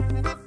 Uh-huh.